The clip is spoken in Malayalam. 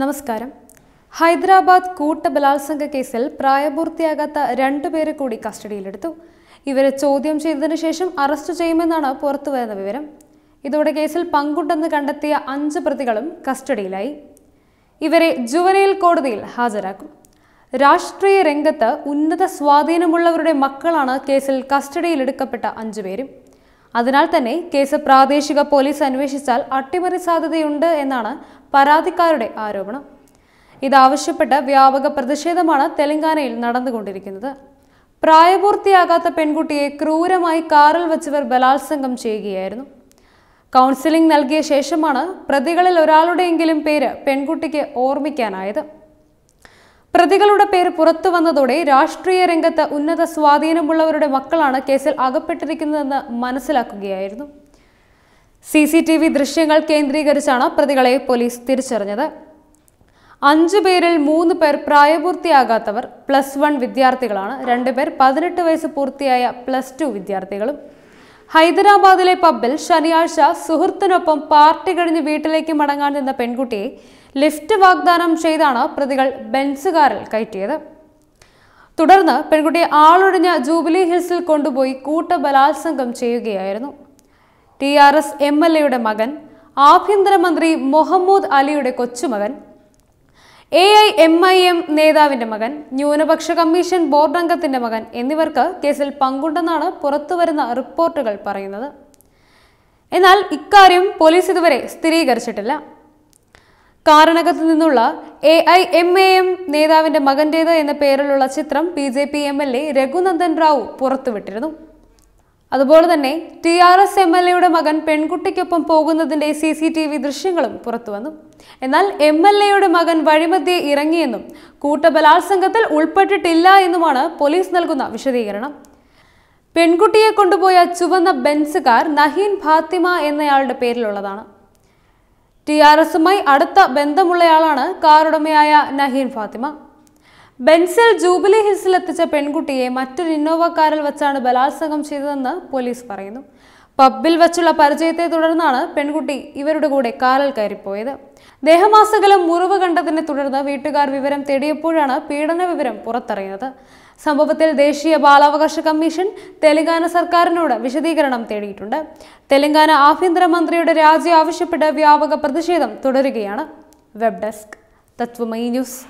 നമസ്കാരം. ഹൈദരാബാദ് കൂട്ട ബലാത്സംഗ കേസിൽ പ്രായപൂർത്തിയാകാത്ത രണ്ടുപേരെ കൂടി കസ്റ്റഡിയിലെടുത്തു. ഇവരെ ചോദ്യം ചെയ്തതിനു ശേഷം അറസ്റ്റ് ചെയ്യുമെന്നാണ് പുറത്തുവരുന്ന വിവരം. ഇതോടെ കേസിൽ പങ്കുണ്ടെന്ന് കണ്ടെത്തിയ അഞ്ച് പ്രതികളും കസ്റ്റഡിയിലായി. ഇവരെ ജുവനൈൽ കോടതിയിൽ ഹാജരാക്കും. രാഷ്ട്രീയ രംഗത്ത് ഉന്നത സ്വാധീനമുള്ളവരുടെ മക്കളാണ് കേസിൽ കസ്റ്റഡിയിലെടുക്കപ്പെട്ട അഞ്ചുപേരും അതിനാൽ തന്നെ കേസ് പ്രാദേശിക പോലീസ് അന്വേഷിച്ചാൽ അട്ടിമറി സാധ്യതയുണ്ട് എന്നാണ് പരാതിക്കാരുടെ ആരോപണം. ഇതാവശ്യപ്പെട്ട് വ്യാപക പ്രതിഷേധമാണ് തെലങ്കാനയിൽ നടന്നുകൊണ്ടിരിക്കുന്നത്. പ്രായപൂർത്തിയാകാത്ത പെൺകുട്ടിയെ ക്രൂരമായി കാറിൽ വെച്ചവർ ബലാത്സംഗം ചെയ്യുകയായിരുന്നു. കൗൺസിലിംഗ് നൽകിയ ശേഷമാണ് പ്രതികളിൽ ഒരാളുടെയെങ്കിലും പേര് പെൺകുട്ടിക്ക് ഓർമ്മിക്കാനായത്. പ്രതികളുടെ പേര് പുറത്തു വന്നതോടെ രാഷ്ട്രീയ രംഗത്ത് ഉന്നത സ്വാധീനമുള്ളവരുടെ മക്കളാണ് കേസിൽ അകപ്പെട്ടിരിക്കുന്നതെന്ന് മനസ്സിലാക്കുകയായിരുന്നു. സി സി ടി വി ദൃശ്യങ്ങൾ കേന്ദ്രീകരിച്ചാണ് പ്രതികളെ പോലീസ് തിരിച്ചറിഞ്ഞത്. അഞ്ചു പേരിൽ മൂന്ന് പേർ പ്രായപൂർത്തിയാകാത്തവർ പ്ലസ് വൺ വിദ്യാർത്ഥികളാണ്. രണ്ടുപേർ പതിനെട്ട് വയസ്സ് പൂർത്തിയായ പ്ലസ് ടു വിദ്യാർത്ഥികളും. ഹൈദരാബാദിലെ പബ്ബിൽ ശനിയാഴ്ച സുഹൃത്തിനൊപ്പം പാർട്ടി കഴിഞ്ഞ് വീട്ടിലേക്ക് മടങ്ങാൻ നിന്ന പെൺകുട്ടിയെ ലിഫ്റ്റ് വാഗ്ദാനം ചെയ്താണ് പ്രതികൾ ബെൻസ് കാറിൽ കയറ്റിയത്. തുടർന്ന് പെൺകുട്ടിയെ ആളൊഴിഞ്ഞ ജൂബിലി ഹിൽസിൽ കൊണ്ടുപോയി കൂട്ട ബലാത്സംഗം ചെയ്യുകയായിരുന്നു. T R S M L എയുടെ മകൻ ആഭ്യന്തരമന്ത്രി മുഹമ്മൂദ് അലിയുടെ കൊച്ചുമകൻ A I M I M നേതാവിന്റെ മകൻ ന്യൂനപക്ഷ കമ്മീഷൻ ബോർഡ് അംഗത്തിന്റെ മകൻ എന്നിവർക്ക് കേസിൽ പങ്കുണ്ടെന്നാണ് പുറത്തുവരുന്ന റിപ്പോർട്ടുകൾ പറയുന്നത്. എന്നാൽ ഇക്കാര്യം പോലീസ് ഇതുവരെ സ്ഥിരീകരിച്ചിട്ടില്ല. കാരണകത്ത് നിന്നുള്ള A I M A M നേതാവിന്റെ മകന്റേത് എന്ന പേരിലുള്ള ചിത്രം B J P M L A Raghunandan Rao പുറത്തുവിട്ടിരുന്നു. അതുപോലെ തന്നെ T R S M L എയുടെ മകൻ പെൺകുട്ടിക്കൊപ്പം പോകുന്നതിന്റെ സി സി ടി വി ദൃശ്യങ്ങളും പുറത്തുവന്നു എന്നാൽ എം എൽ എയുടെ മകൻ വഴിമധ്യേ ഇറങ്ങിയെന്നും കൂട്ടബലാത്സംഗത്തിൽ ഉൾപ്പെട്ടിട്ടില്ല എന്നുമാണ് പോലീസ് നൽകുന്ന വിശദീകരണം. പെൺകുട്ടിയെ കൊണ്ടുപോയ ചുവന്ന ബെൻസ് കാർ നഹീൻ ഫാത്തിമ എന്നയാളുടെ പേരിലുള്ളതാണ്. ടി ആർ എസുമായി അടുത്ത ബന്ധമുള്ളയാളാണ് കാറുടമയായ നഹീൻ ഫാത്തിമ. ബെൻസിൽ ജൂബിലി ഹിൽസിൽ എത്തിച്ച പെൺകുട്ടിയെ മറ്റൊരു ഇന്നോവ കാറിൽ വെച്ചാണ് ബലാത്സംഗം ചെയ്തതെന്ന് പോലീസ് പറയുന്നു. പബ്ബിൽ വച്ചുള്ള പരിചയത്തെ തുടർന്നാണ് പെൺകുട്ടി ഇവരുടെ കൂടെ കാറിൽ കയറിപ്പോയത്. ദേഹമാസകലം മുറിവ് കണ്ടതിനെ തുടർന്ന് വീട്ടുകാർ വിവരം തേടിയപ്പോഴാണ് പീഡന വിവരം പുറത്തറിയുന്നത്. സംഭവത്തിൽ ദേശീയ ബാലാവകാശ കമ്മീഷൻ തെലങ്കാന സർക്കാരിനോട് വിശദീകരണം തേടിയിട്ടുണ്ട്. തെലങ്കാന ആഭ്യന്തരമന്ത്രിയുടെ രാജി ആവശ്യപ്പെട്ട് വ്യാപക പ്രതിഷേധം തുടരുകയാണ്. Web desk Tatwamayi news.